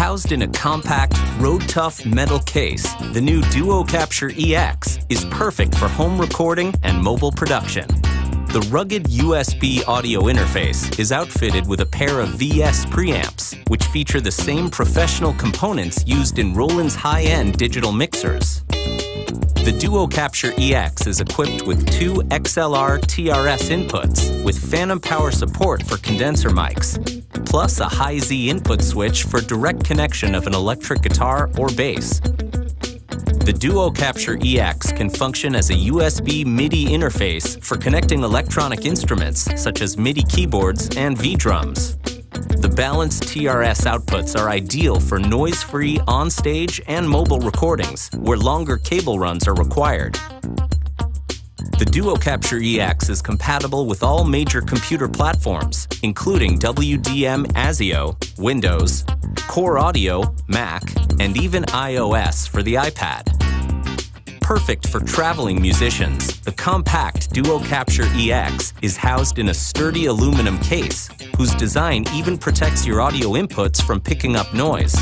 Housed in a compact, road-tough metal case, the new Duo Capture EX is perfect for home recording and mobile production. The rugged USB audio interface is outfitted with a pair of VS preamps, which feature the same professional components used in Roland's high-end digital mixers. The Duo Capture EX is equipped with two XLR TRS inputs with phantom power support for condenser mics, plus a Hi-Z input switch for direct connection of an electric guitar or bass. The Duo Capture EX can function as a USB MIDI interface for connecting electronic instruments such as MIDI keyboards and V drums. The balanced TRS outputs are ideal for noise-free on-stage and mobile recordings where longer cable runs are required. The Duo Capture EX is compatible with all major computer platforms, including WDM ASIO, Windows, Core Audio, Mac, and even iOS for the iPad. Perfect for traveling musicians, the compact Duo Capture EX is housed in a sturdy aluminum case whose design even protects your audio inputs from picking up noise.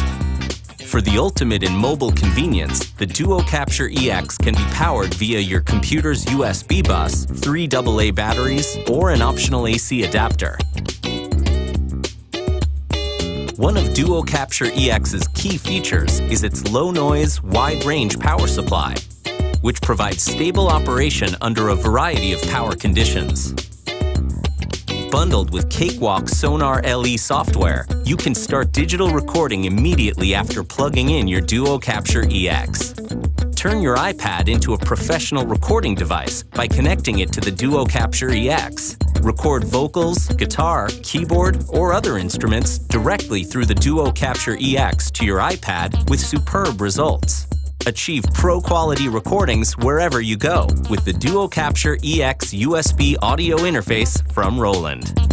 For the ultimate in mobile convenience, the Duo Capture EX can be powered via your computer's USB bus, three AA batteries, or an optional AC adapter. One of Duo Capture EX's key features is its low noise, wide range power supply, which provides stable operation under a variety of power conditions. Bundled with Cakewalk Sonar LE software, you can start digital recording immediately after plugging in your Duo Capture EX. Turn your iPad into a professional recording device by connecting it to the Duo Capture EX. Record vocals, guitar, keyboard, or other instruments directly through the Duo Capture EX to your iPad with superb results. Achieve pro quality recordings wherever you go with the Duo Capture EX USB audio interface from Roland.